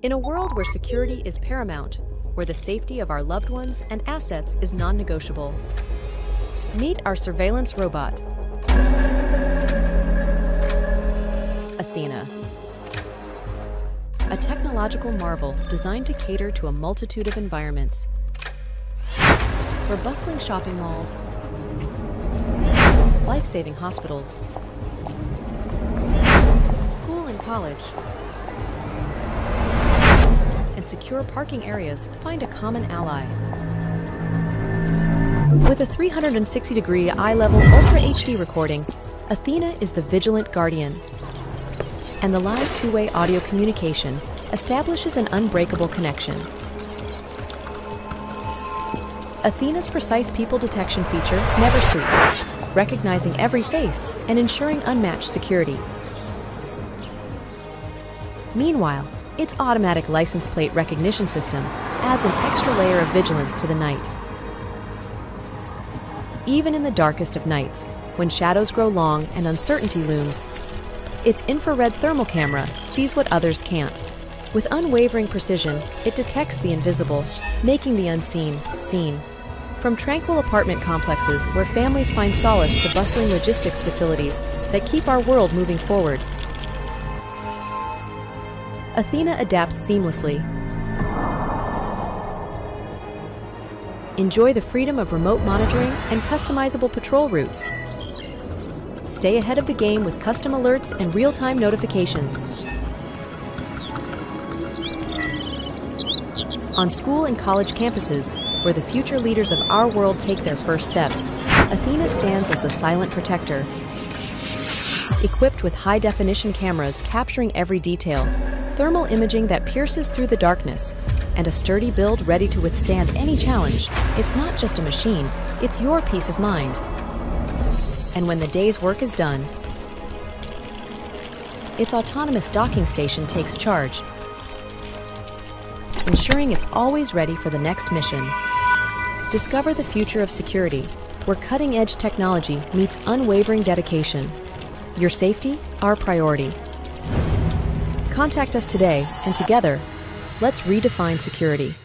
In a world where security is paramount, where the safety of our loved ones and assets is non negotiable, meet our surveillance robot, Athena. A technological marvel designed to cater to a multitude of environments. For bustling shopping malls, life saving hospitals, school and college, secure parking areas, find a common ally. With a 360 degree eye level Ultra HD recording, Athena is the vigilant guardian. And the live two way audio communication establishes an unbreakable connection. Athena's precise people detection feature never sleeps, recognizing every face and ensuring unmatched security. Meanwhile, its automatic license plate recognition system adds an extra layer of vigilance to the night. Even in the darkest of nights, when shadows grow long and uncertainty looms, its infrared thermal camera sees what others can't. With unwavering precision, it detects the invisible, making the unseen seen. From tranquil apartment complexes where families find solace to bustling logistics facilities that keep our world moving forward, Athena adapts seamlessly. Enjoy the freedom of remote monitoring and customizable patrol routes. Stay ahead of the game with custom alerts and real-time notifications. On school and college campuses, where the future leaders of our world take their first steps, Athena stands as the silent protector. Equipped with high-definition cameras capturing every detail, thermal imaging that pierces through the darkness, and a sturdy build ready to withstand any challenge, it's not just a machine, it's your peace of mind. And when the day's work is done, its autonomous docking station takes charge, ensuring it's always ready for the next mission. Discover the future of security, where cutting edge technology meets unwavering dedication. Your safety, our priority. Contact us today, and together, let's redefine security.